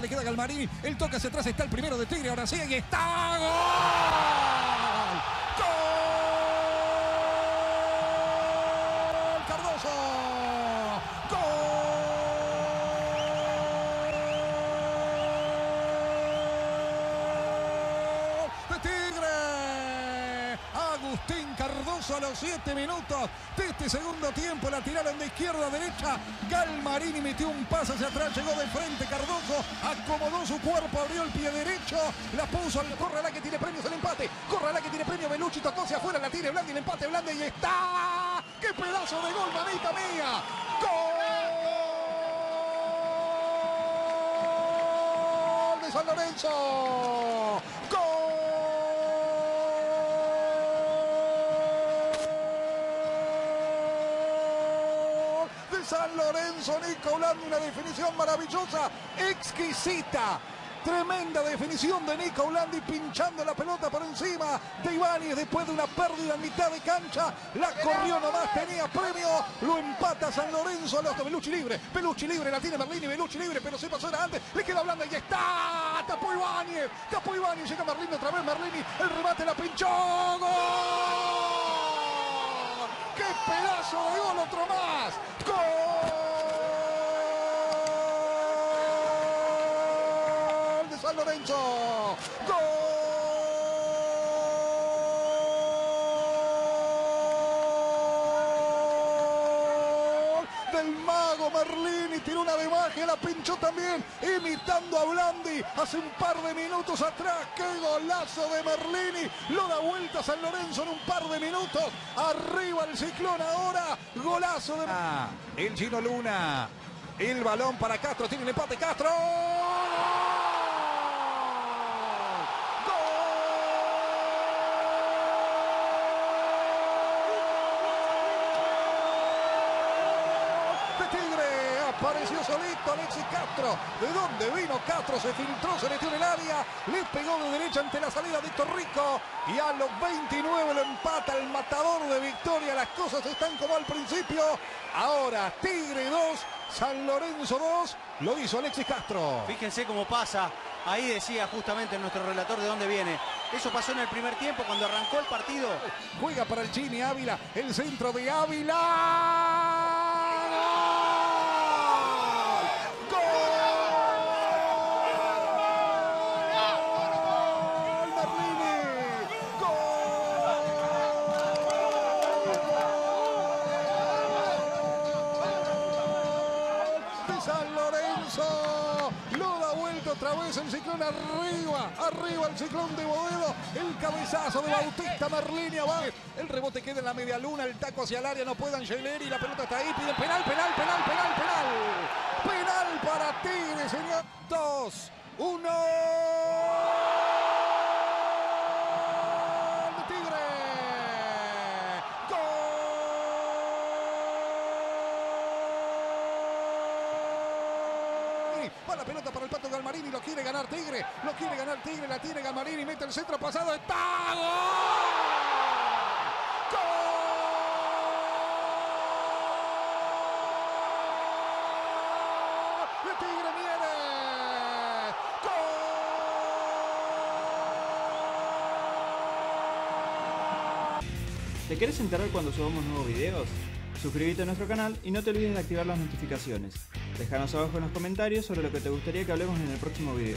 le queda Galmarini. El toque hacia atrás está el primero de Tigre. Ahora sí, ahí está. ¡Gol! A los 7 minutos de este segundo tiempo. La tiraron de izquierda a derecha. Galmarini metió un pase hacia atrás. Llegó de frente Cardoso. Acomodó su cuerpo. Abrió el pie derecho. La puso al Corralá que tiene premios el empate. Corralá que tiene premio. Belucci tocó hacia afuera. La tiene Blandi. El empate Blandi. Y está. ¡Qué pedazo de gol, manita mía! ¡Gol de San Lorenzo! ¡Gol! San Lorenzo, Nico Blandi, una definición maravillosa, exquisita. Tremenda definición de Nico Blandi pinchando la pelota por encima de Ibáñez después de una pérdida en mitad de cancha. La corrió nomás, tenía premio. Lo empata San Lorenzo. Los Belucci libre. Belucci libre, la tiene Merlini. Belucci libre, pero se pasó antes. Le queda Blandi y está. Tapó Ibáñez. Tapó Ibáñez. Llega Merlini otra vez. Merlini. El remate la pinchó. ¡Gol! ¡Qué pedazo de gol! Otro más. ¡Gol! Del mago Merlini tiró una de magia, la pinchó también, imitando a Blandi hace un par de minutos atrás. ¡Qué golazo de Merlini! Lo da vuelta San Lorenzo en un par de minutos. Arriba el ciclón ahora. Golazo de. Ah, el Gino Luna. El balón para Castro. Tiene el empate Castro. Apareció solito Alexis Castro. ¿De dónde vino Castro? Se filtró, se metió en el área. Le pegó de derecha ante la salida de Torrico. Y a los 29 lo empata el matador de Victoria. Las cosas están como al principio. Ahora Tigre 2, San Lorenzo 2. Lo hizo Alexis Castro. Fíjense cómo pasa. Ahí decía justamente nuestro relator de dónde viene. Eso pasó en el primer tiempo cuando arrancó el partido. Juega para el Chini Ávila. El centro de Ávila. San Lorenzo. Lo da vuelta otra vez el ciclón arriba. Arriba el ciclón de Boedo. El cabezazo de Bautista Merlini abajo. El rebote queda en la media luna. El taco hacia el área. No puede Angeleri. La pelota está ahí. Pide penal, penal, penal, penal, penal. Penal para Tigre, señor. Dos, uno. ¡Gol de Tigre! ¡Gol! Va la pelota para el Pato Galmarini, lo quiere ganar Tigre, lo quiere ganar Tigre, la tiene Galmarini, mete el centro pasado, está ¡Gol! ¡De Tigre viene! ¿Te querés enterar cuando subamos nuevos videos? Suscríbete a nuestro canal y no te olvides de activar las notificaciones. Déjanos abajo en los comentarios sobre lo que te gustaría que hablemos en el próximo video.